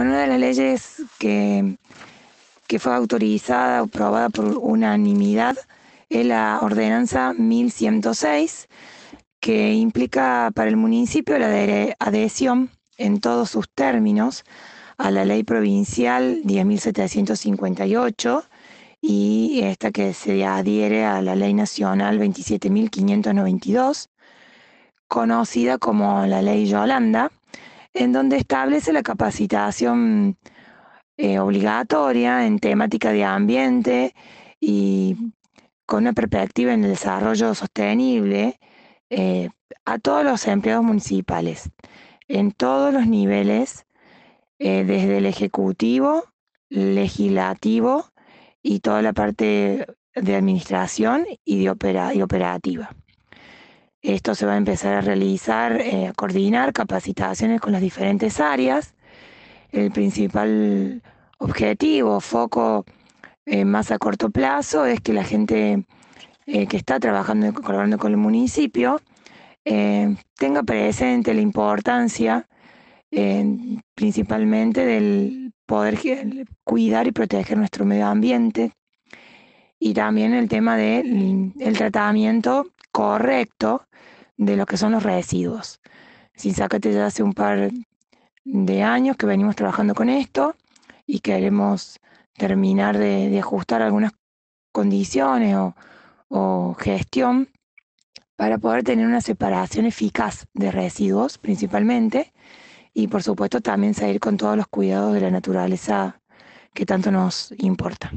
Bueno, una de las leyes que, que fue autorizada o aprobada por unanimidad es la ordenanza 1106, que implica para el municipio la adhesión en todos sus términos a la ley provincial 10.758 y esta que se adhiere a la ley nacional 27.592, conocida como la ley Yolanda, en donde establece la capacitación eh, obligatoria en temática de ambiente y con una perspectiva en el desarrollo sostenible eh, a todos los empleados municipales, en todos los niveles eh, desde el ejecutivo, legislativo y toda la parte de administración y de operativa. Esto se va a empezar a realizar, eh, a coordinar capacitaciones con las diferentes áreas. El principal objetivo, foco eh, más a corto plazo es que la gente que está trabajando y colaborando con el municipio tenga presente la importancia principalmente del poder cuidar y proteger nuestro medio ambiente y también el tema del tratamiento correcto de lo que son los residuos. Sin sácate ya hace un par de años que venimos trabajando con esto y queremos terminar de, ajustar algunas condiciones o, o gestión para poder tener una separación eficaz de residuos principalmente y por supuesto también seguir con todos los cuidados de la naturaleza que tanto nos importa.